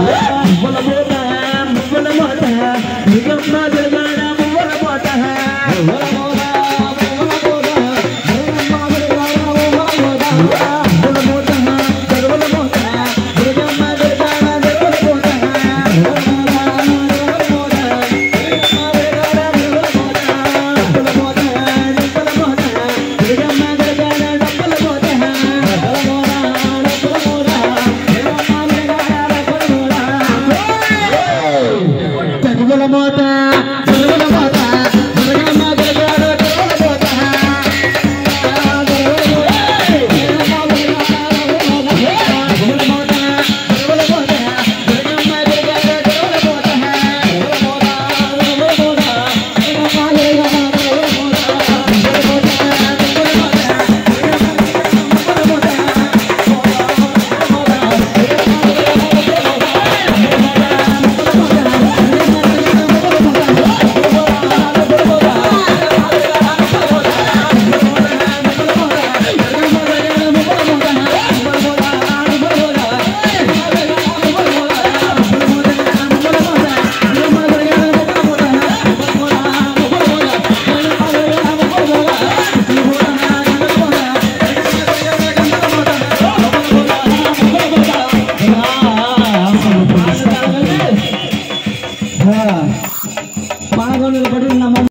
What about that? Salamata. பாகவனில் பட்டு நம்ம